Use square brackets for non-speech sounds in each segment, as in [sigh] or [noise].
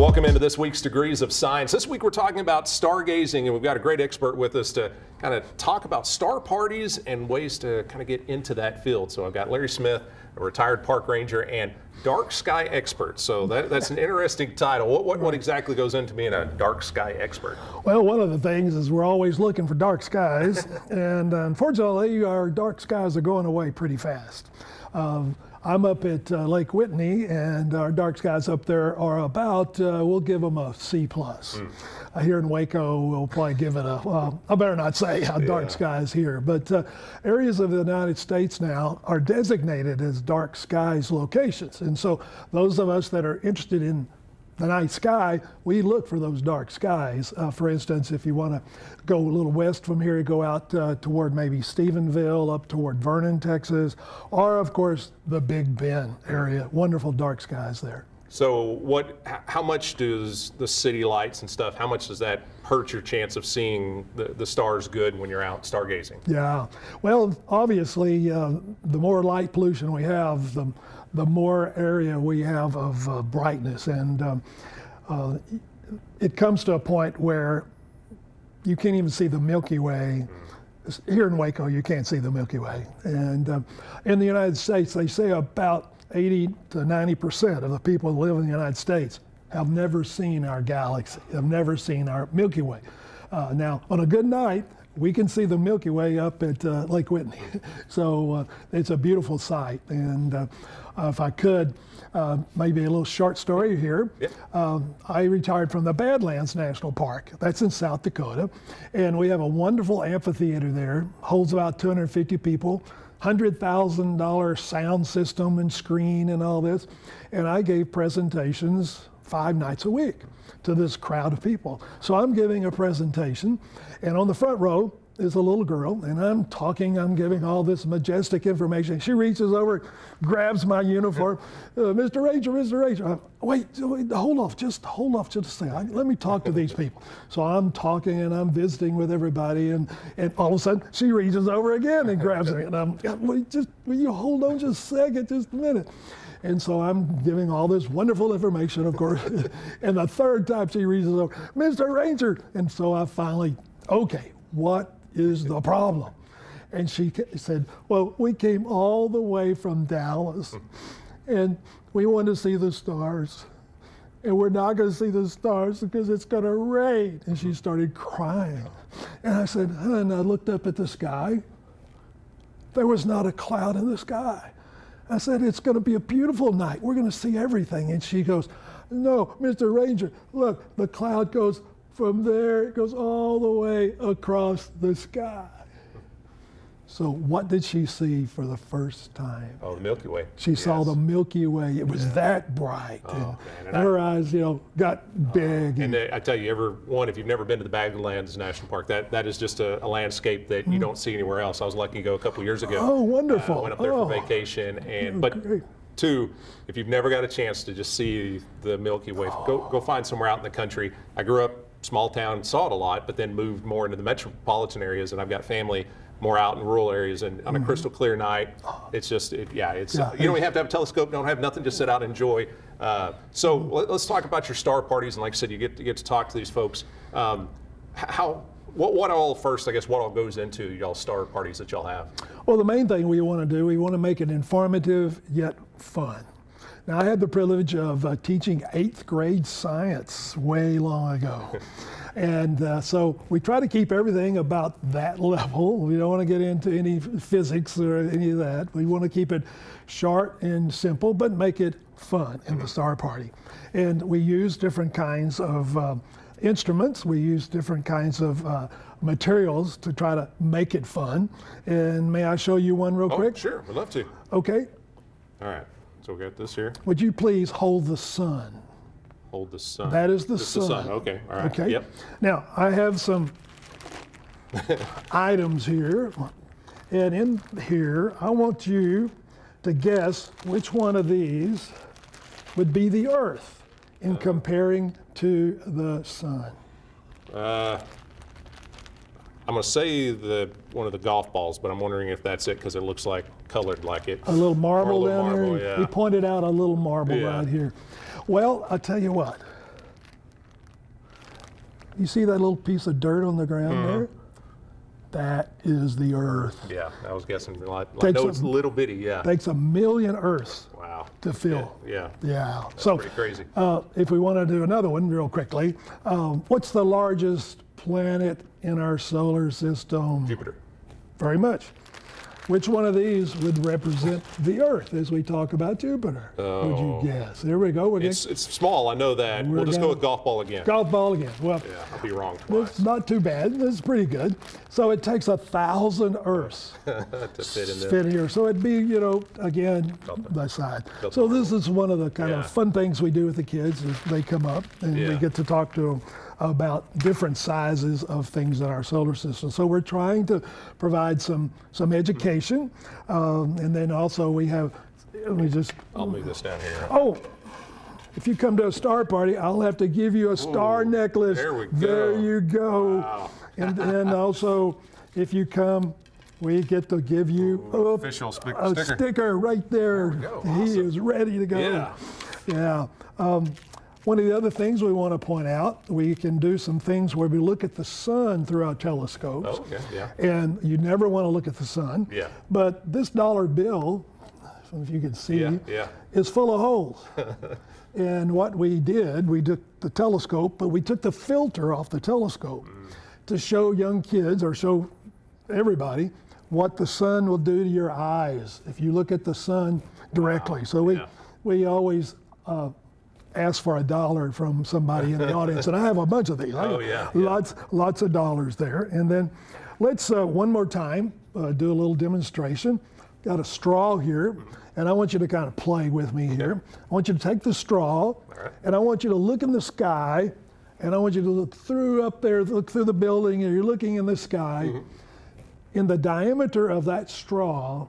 Well, welcome into this week's Degrees of Science. This week we're talking about stargazing, and we've got a great expert with us to kind of talk about star parties and ways to kind of get into that field. So I've got Larry Smith, a retired park ranger and dark sky expert. So that, that's an interesting title. What, what, what exactly goes into being a dark sky expert? Well, one of the things is we're always looking for dark skies, [laughs] and unfortunately, our dark skies are going away pretty fast. Um, I'm up at uh, Lake Whitney, and our dark skies up there are about, uh, we'll give them a C plus. Mm. Uh, here in Waco, we'll probably give it a, well, I better not say how dark yeah. skies here, but uh, areas of the United States now are designated as dark skies locations. And so those of us that are interested in the night sky, we look for those dark skies. Uh, for instance, if you want to go a little west from here, go out uh, toward maybe Stephenville, up toward Vernon, Texas, or of course the Big Bend area. Wonderful dark skies there. So, what? How much does the city lights and stuff? How much does that hurt your chance of seeing the, the stars good when you're out stargazing? Yeah. Well, obviously, uh, the more light pollution we have, the the more area we have of uh, brightness. And um, uh, it comes to a point where you can't even see the Milky Way. Here in Waco, you can't see the Milky Way. And um, in the United States, they say about 80 to 90 percent of the people who live in the United States have never seen our galaxy, have never seen our Milky Way. Uh, now, on a good night, we can see the Milky Way up at uh, Lake Whitney. [laughs] so uh, it's a beautiful sight. And uh, if I could, uh, maybe a little short story here. Yep. Um, I retired from the Badlands National Park. That's in South Dakota. And we have a wonderful amphitheater there, holds about 250 people. $100,000 sound system and screen and all this. And I gave presentations five nights a week to this crowd of people. So I'm giving a presentation, and on the front row is a little girl, and I'm talking, I'm giving all this majestic information. She reaches over, grabs my uniform, uh, Mr. Ranger, Mr. Ranger. I, wait, wait, hold off, just hold off just a second. Let me talk to these people. So I'm talking and I'm visiting with everybody, and, and all of a sudden she reaches over again and grabs me, and I'm, wait, just, will you hold on just a second, just a minute. And so I'm giving all this wonderful information, of course. [laughs] and the third time she reaches over, Mr. Ranger. And so I finally, okay, what is the problem? And she said, Well, we came all the way from Dallas and we want to see the stars. And we're not going to see the stars because it's going to rain. And she started crying. And I said, And I looked up at the sky. There was not a cloud in the sky. I said, It's going to be a beautiful night. We're going to see everything. And she goes, No, Mr. Ranger, look, the cloud goes from there, it goes all the way across the sky. So, what did she see for the first time? Oh, the Milky Way. She yes. saw the Milky Way. It was yeah. that bright. Oh, and, and her I, eyes, you know, got oh, big. and, and I tell you, everyone, if you've never been to the Badlands National Park, that, that is just a, a landscape that mm. you don't see anywhere else. I was lucky to go a couple years ago. Oh, wonderful. Uh, went up there oh. for vacation. and But great. two, if you've never got a chance to just see the Milky Way, oh. go, go find somewhere out in the country. I grew up small town, saw it a lot, but then moved more into the metropolitan areas, and I've got family more out in rural areas. And on a mm-hmm. crystal clear night, it's just, it, yeah, it's, yeah, you don't even have to have a telescope, don't have nothing, just sit out and enjoy. Uh, so let, us talk about your star parties. And like I said, you get to, get to talk to these folks. Um, how, what, what all first, I guess, what all goes into y'all star parties that y'all have? Well, the main thing we want to do, we want to make it informative yet fun. Now, I had the privilege of uh, teaching eighth grade science way long ago. [laughs] And uh, so we try to keep everything about that [laughs] level. We don't want to get into any physics or any of that. We want to keep it short and simple, but make it fun in the Star Party. And we use different kinds of uh, instruments. We use different kinds of uh, materials to try to make it fun. And may I show you one real oh, quick? Sure, we'd love to. Okay. All right. So we got this here. Would you please hold the sun? Hold the sun. That is the sun. The sun. Okay. All right. Okay. Yep. Now I have some [laughs] items here, and in here I want you to guess which one of these would be the Earth in uh, comparing to the sun. Uh, I'm going to say the one of the golf balls, but I'm wondering if that's it because it looks like colored like it. A little marble a little down marble, there. Yeah. We pointed out a little marble yeah. right here. Well, I'll tell you what, You see that little piece of dirt on the ground Mm-hmm. there? That is the Earth. Yeah, I was guessing. Like, I Takes know a- little bitty. Yeah. Takes a million Earths wow. to fill. Yeah. Yeah. so, Pretty crazy. uh, if we want to do another one real quickly, um, what's the largest planet in our solar system? Jupiter. Very much. Which one of these would represent the Earth as we talk about Jupiter? Would you Oh. guess? Here we go. We're It's it's small. I know that. We'll just go with golf ball again. golf ball again. Well, Yeah, I'll be wrong it's not too bad. It's pretty good. So it takes a thousand Earths [laughs] to fit in there. fit here. So it'd be, you know, again, the side. So this is one of the kind Yeah. of fun things we do with the kids is they come up and we get to talk to them about different sizes of things in our solar system. So we're trying to provide some some education, um, and then also we have. Let me just. I'll move this down here. Oh, if you come to a star party, I'll have to give you a star Ooh, necklace. there we go. There you go. Wow. And then also, if you come, we get to give you a, Official sp- a sticker. sticker right there. go. He is ready to go. Yeah. Yeah. Um, one of the other things we want to point out, we can do some things where we look at the sun through our telescopes. Oh, okay. Yeah. And you never want to look at the sun. Yeah. But this dollar bill, if you can see, Yeah, yeah. is full of holes. [laughs] and what we did, we took the telescope, but we took the filter off the telescope Mm. to show young kids or show everybody what the sun will do to your eyes if you look at the sun directly. So we, Yeah. we always uh, ask for a dollar from somebody in the [laughs] audience, and I have a bunch of these. Oh, yeah, yeah. Lots, lots of dollars there. And then let's uh, one more time uh, do a little demonstration. Got a straw here, and I want you to kind of play with me here. I want you to take the straw, right. and I want you to look in the sky, and I want you to look through up there, look through the building, and you're looking in the sky. Mm-hmm. In the diameter of that straw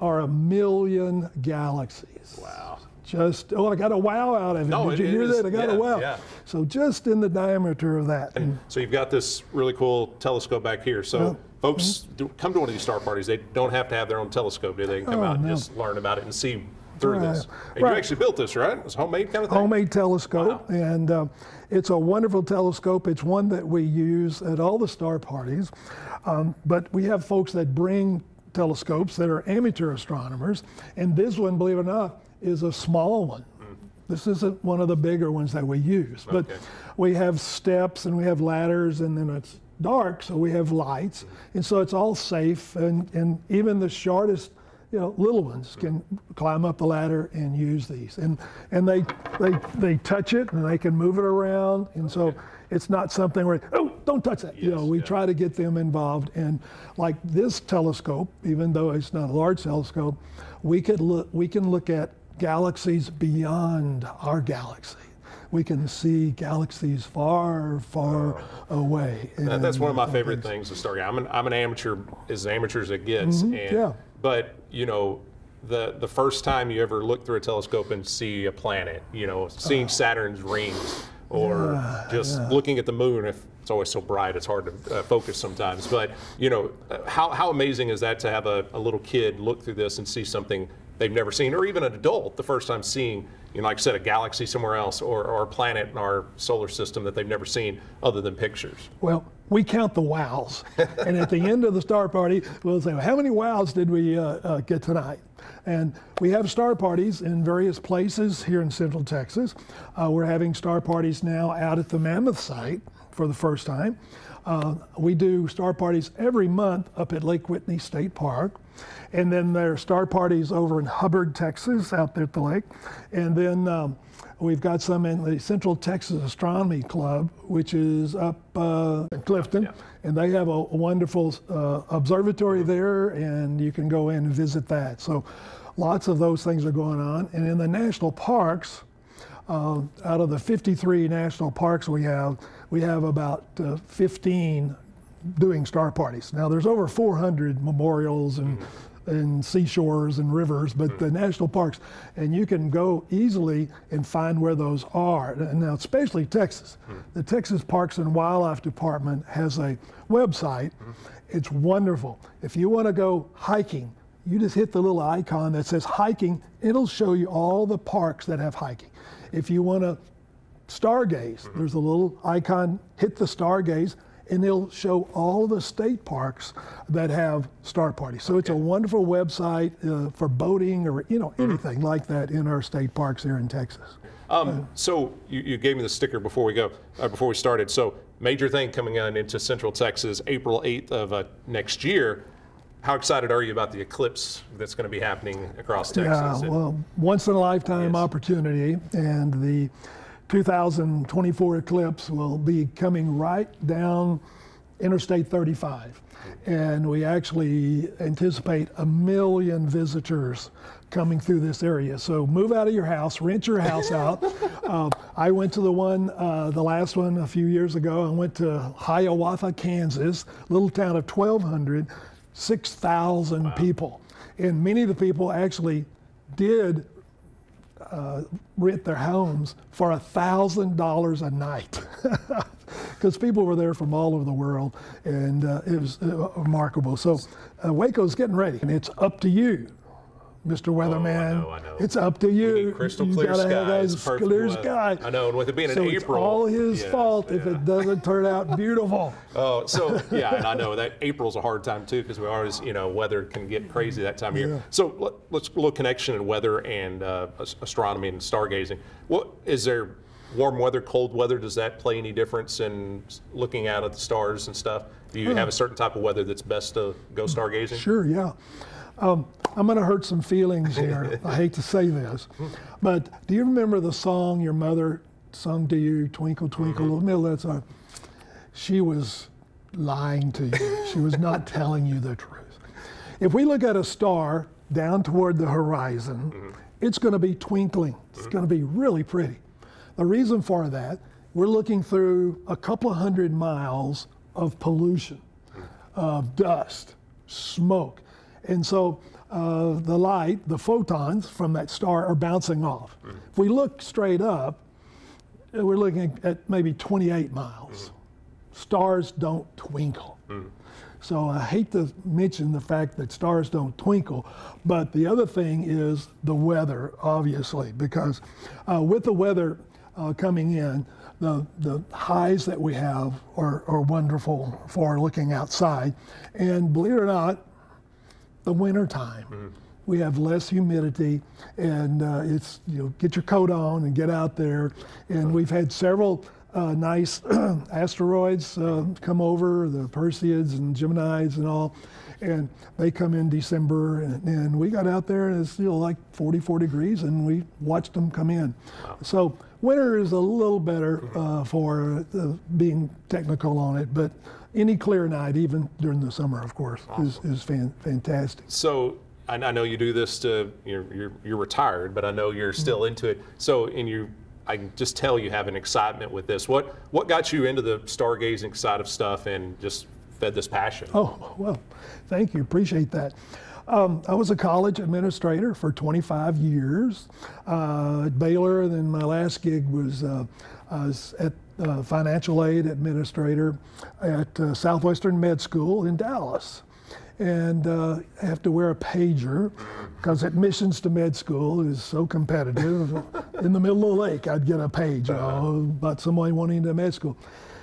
are a million galaxies. Wow. Just oh, I got a wow out of it. No, Did it you hear is- that? I got yeah, a wow. yeah. So just in the diameter of that. And so you've got this really cool telescope back here. So folks do, come to one of these star parties. They don't have to have their own telescope. do They They can come Oh, out and no. just learn about it and see through this. And Right. you actually built this, right? It's homemade kind of thing. homemade telescope, and uh, it's a wonderful telescope. It's one that we use at all the star parties, um, but we have folks that bring telescopes that are amateur astronomers, and this one, believe it or not, is a small one. Mm-hmm. This isn't one of the bigger ones that we use, but Okay. we have steps and we have ladders, and then it's dark, so we have lights, mm-hmm. and so it's all safe, and, and even the shortest you know, little ones mm-hmm. can climb up the ladder and use these, and and they they they touch it and they can move it around, and so it's not something where oh don't touch that. you know, we yeah. try to get them involved, and like this telescope, even though it's not a large telescope, we could look we can look at galaxies beyond our galaxy. We can see galaxies far, far away. That- that's one of my favorite things. to start. I'm an, I'm an amateur, as amateur as it gets. Mm-hmm. yeah. But you know, the the first time you ever look through a telescope and see a planet, you know, seeing Saturn's rings, or just looking at the moon. If it's always so bright, it's hard to uh, focus sometimes. But you know, uh, how how amazing is that to have a, a little kid look through this and see something they've never seen, or even an adult the first time seeing, you know, like I said, a galaxy somewhere else, or, or a planet in our solar system that they've never seen other than pictures. Well, we count the wows, [laughs] and at the end of the star party, we'll say, "How many wows did we uh, uh, get tonight?" And we have star parties in various places here in Central Texas. Uh, we're having star parties now out at the Mammoth site for the first time. Uh, we do star parties every month up at Lake Whitney State Park. And then there are star parties over in Hubbard, Texas, out there at the lake. And then um, we've got some in the Central Texas Astronomy Club, which is up uh, in Clifton. And they have a, a wonderful uh, observatory there, and you can go in and visit that. So lots of those things are going on. And in the national parks, uh, out of the 53 national parks we have, we have about uh, 15 doing star parties. Now there's over 400 memorials and and seashores and rivers, but the national parks, and you can go easily and find where those are. And now, especially Texas, the Texas Parks and Wildlife Department has a website. It's wonderful. If you want to go hiking, you just hit the little icon that says hiking. It'll show you all the parks that have hiking. If you want to Stargaze. There's a little icon, hit the Stargaze, and it'll show all the state parks that have star parties. So it's a wonderful website uh, for boating or you know anything like that in our state parks here in Texas. Um, so you, you gave me the sticker before we go, uh, before we started. So major thing coming on into Central Texas, April 8th of uh, next year. How excited are you about the eclipse that's going to be happening across Texas? Yeah, well, once in a lifetime Yes. opportunity, and the 2024 eclipse will be coming right down Interstate 35. And we actually anticipate a million visitors coming through this area. So move out of your house, rent your house [laughs] out. uh, I went to the one, uh, the last one a few years ago. I went to Hiawatha, Kansas, little town of 1,200, 6,000 people. And many of the people actually did uh, rent their homes for a thousand dollars a night. [laughs] Because people were there from all over the world and uh, it was uh, remarkable. So uh, waco's getting ready and it's up to you mr weatherman Oh, I know. it's up to you crystal you clear have skies, those clear weather. skies I know, and with it being in so it's April, all his yes, fault if it doesn't turn out beautiful [laughs] Oh, so yeah, and I know that April's a hard time too because we always, you know, weather can get crazy that time of Yeah. year. So let, let's look connection in weather and uh, astronomy and stargazing. What is there? Warm weather, cold weather, does that play any difference in looking out at the stars and stuff? Do you have a certain type of weather that's best to go stargazing? Sure, yeah. Um, I'm going to hurt some feelings here. [laughs] I hate to say this, but do you remember the song your mother sung to you, Twinkle, Twinkle, Little Middle? That's a, she was lying to you. She was not [laughs] telling you the truth. If we look at a star down toward the horizon, mm-hmm. it's going to be twinkling. It's going to be mm-hmm. really pretty. The reason for that, we're looking through a couple of hundred miles of pollution mm-hmm. of dust, smoke. And so uh, the light, the photons from that star are bouncing off. If we look straight up, we're looking at maybe 28 miles. Stars don't twinkle. So I hate to mention the fact that stars don't twinkle, but the other thing is the weather, obviously, because uh, with the weather uh, coming in, the, the highs that we have are, are wonderful for looking outside. And believe it or not, the winter time. We have less humidity, and uh, it's you know get your coat on and get out there. And we've had several uh, nice [clears throat] asteroids uh, come over, the Perseids and Geminids and all, and they come in December. And, and we got out there, and it's you know like 44 degrees, and we watched them come in. So winter is a little better uh, for uh, being technical on it, but any clear night, even during the summer, of course, is, is fan, fantastic. So I, I know you do this to you're, you're you're retired, but I know you're still into it. So and you, I can just tell you have an excitement with this. What what got you into the stargazing side of stuff and just fed this passion? Oh, well, thank you. Appreciate that. Um, I was a college administrator for 25 years uh, at Baylor. And then my last gig was uh, I was at uh, financial aid administrator at uh, Southwestern Med School in Dallas. And uh, I have to wear a pager because admissions to med school is so competitive. in the middle of the lake, I'd get a page you know, about somebody wanting to med school.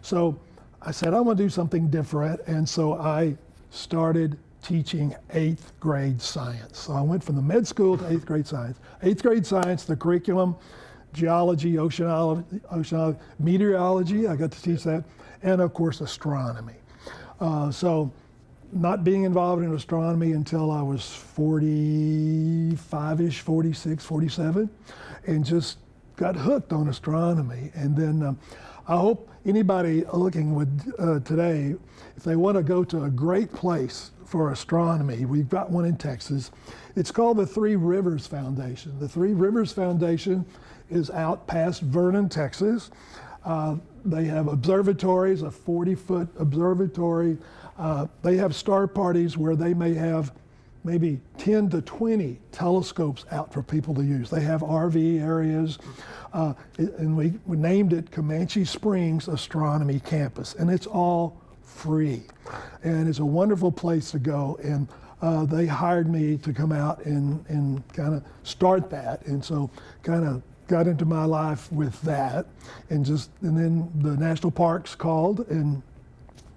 So I said, I'm going to do something different. And so I started teaching eighth grade science. So I went from the med school to eighth grade science. Eighth grade science, the curriculum, geology, oceanology, oceanology meteorology, I got to teach that, and of course, astronomy. Uh, so not being involved in astronomy until I was 45 ish, 46, 47, and just got hooked on astronomy. And then um, I hope anybody looking would uh, today, if they want to go to a great place for astronomy, we've got one in Texas. It's called the Three Rivers Foundation. The Three Rivers Foundation is out past Vernon, Texas. Uh, they have observatories, a 40 foot observatory. Uh, they have star parties where they may have maybe 10 to 20 telescopes out for people to use. They have RV areas, uh, and we, we named it Comanche Springs Astronomy Campus, and it's all free. And it's a wonderful place to go. And uh, they hired me to come out and, and kind of start that. And so kind of got into my life with that, and just and then the national parks called and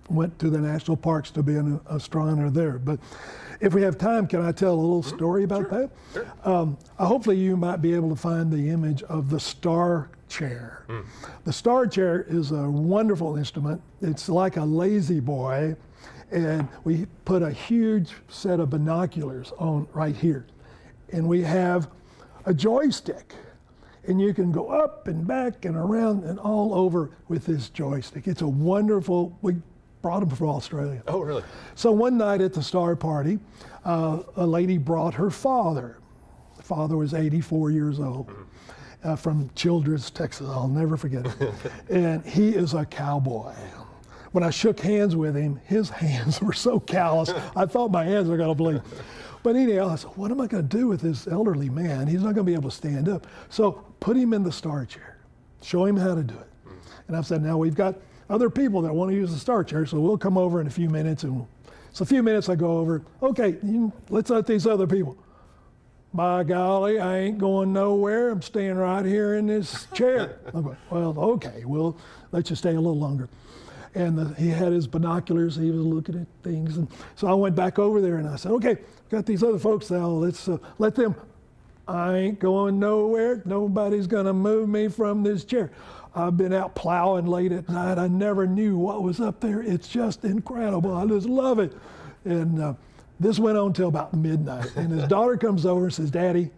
went to the national parks to be an astronomer there. But if we have time, can I tell a little story about that? Um, uh, hopefully, you might be able to find the image of the star chair. The star chair is a wonderful instrument. It's like a La-Z-Boy, and we put a huge set of binoculars on right here, and we have a joystick. And you can go up and back and around and all over with this joystick. It's a wonderful, we brought them from Australia. Oh, really? So one night at the star party, uh, a lady brought her father. The father was 84 years old uh, from Childress, Texas. I'll never forget it. [laughs] and he is a cowboy. When I shook hands with him, his [laughs] hands were so callous, I thought my hands were going to bleed. But anyhow, I said, what am I going to do with this elderly man? He's not going to be able to stand up. So put him in the star chair, show him how to do it. And I've said, now we've got other people that want to use the star chair, so we'll come over in a few minutes. And so a few minutes I go over, okay, let's let these other people. By golly, I ain't going nowhere. I'm staying right here in this chair. [laughs] I'm going, well, okay, we'll let you stay a little longer. And the, he had his binoculars. He was looking at things, and so I went back over there and I said, "Okay, got these other folks now. Let's uh, let them. I ain't going nowhere. Nobody's gonna move me from this chair. I've been out plowing late at night. I never knew what was up there. It's just incredible. I just love it. And uh, this went on till about midnight. And his daughter comes over and says, "Daddy,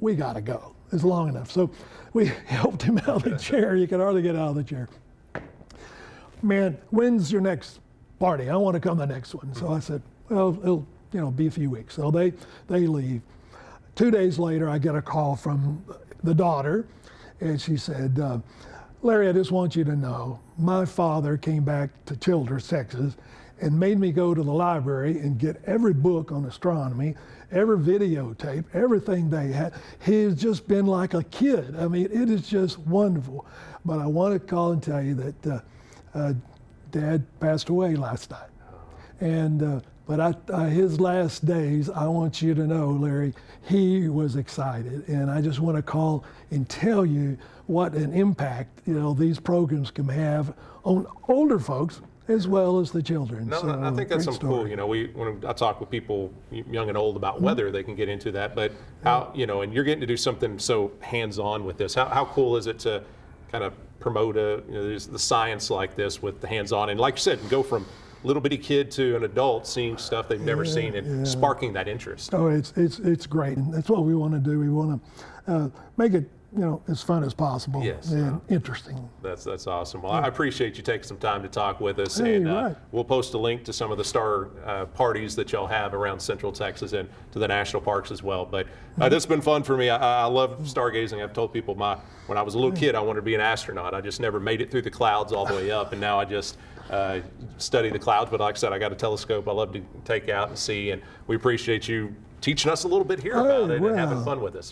we gotta go. It's long enough." So we [laughs] helped him out of the chair. You could hardly get out of the chair man, when's your next party? I want to come to the next one. So I said, well, it'll you know be a few weeks. So they they leave. Two days later, I get a call from the daughter, and she said, uh, Larry, I just want you to know, my father came back to Childress, Texas, and made me go to the library and get every book on astronomy, every videotape, everything they had. He's just been like a kid. I mean, it is just wonderful. But I want to call and tell you that. Uh, uh, Dad passed away last night, and uh, but I, uh, his last days, I want you to know, Larry, he was excited, and I just want to call and tell you what an impact you know these programs can have on older folks as well as the children. No, So, I think that's great something cool. You know, we when I talk with people young and old about weather, they can get into that. But how you know, and you're getting to do something so hands-on with this. How, how cool is it to kind of promote a you know there's the science like this with the hands-on and like you said, go from little bitty kid to an adult seeing stuff they've never seen and sparking that interest. Oh, it's it's it's great, and that's what we want to do. We want to uh, make it you know as fun as possible Yes. and interesting. That's that's awesome. Well, I appreciate you taking some time to talk with us, Hey, and uh, we'll post a link to some of the star uh, parties that y'all have around Central Texas and to the national parks as well. But uh, this has been fun for me. I, I love stargazing. I've told people my when I was a little kid, I wanted to be an astronaut. I just never made it through the clouds all the way up, and now I just uh, study the clouds. But like I said, I got a telescope. I love to take out and see, and we appreciate you teaching us a little bit here about Oh, it and having fun with us.